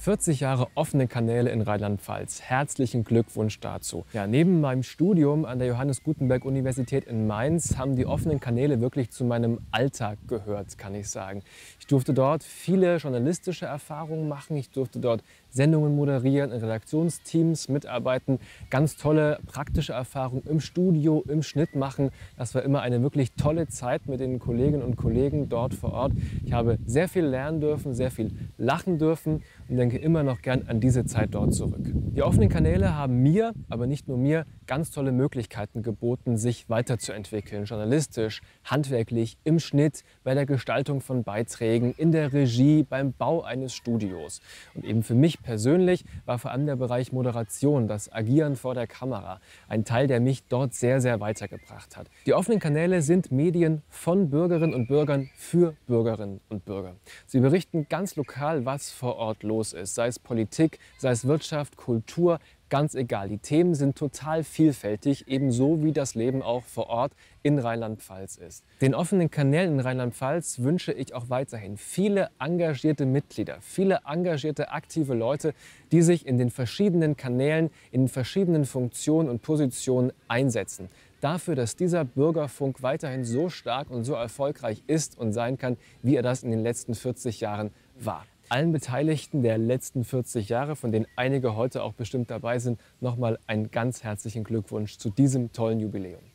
40 Jahre offene Kanäle in Rheinland-Pfalz. Herzlichen Glückwunsch dazu. Ja, neben meinem Studium an der Johannes Gutenberg Universität in Mainz haben die offenen Kanäle wirklich zu meinem Alltag gehört, kann ich sagen. Ich durfte dort viele journalistische Erfahrungen machen. Ich durfte dort Sendungen moderieren, in Redaktionsteams mitarbeiten, ganz tolle praktische Erfahrungen im Studio, im Schnitt machen. Das war immer eine wirklich tolle Zeit mit den Kolleginnen und Kollegen dort vor Ort. Ich habe sehr viel lernen dürfen, sehr viel lachen dürfen und denke immer noch gern an diese Zeit dort zurück. Die offenen Kanäle haben mir, aber nicht nur mir, ganz tolle Möglichkeiten geboten, sich weiterzuentwickeln, journalistisch, handwerklich, im Schnitt, bei der Gestaltung von Beiträgen, in der Regie, beim Bau eines Studios. Und eben für mich persönlich war vor allem der Bereich Moderation, das Agieren vor der Kamera, ein Teil, der mich dort sehr, sehr weitergebracht hat. Die offenen Kanäle sind Medien von Bürgerinnen und Bürgern für Bürgerinnen und Bürger. Sie berichten ganz lokal, was vor Ort los ist, sei es Politik, sei es Wirtschaft, Kultur, Ganz egal, die Themen sind total vielfältig, ebenso wie das Leben auch vor Ort in Rheinland-Pfalz ist. Den offenen Kanälen in Rheinland-Pfalz wünsche ich auch weiterhin viele engagierte Mitglieder, viele engagierte aktive Leute, die sich in den verschiedenen Kanälen, in den verschiedenen Funktionen und Positionen einsetzen. Dafür, dass dieser Bürgerfunk weiterhin so stark und so erfolgreich ist und sein kann, wie er das in den letzten 40 Jahren war allen Beteiligten der letzten 40 Jahre, von denen einige heute auch bestimmt dabei sind, nochmal einen ganz herzlichen Glückwunsch zu diesem tollen Jubiläum.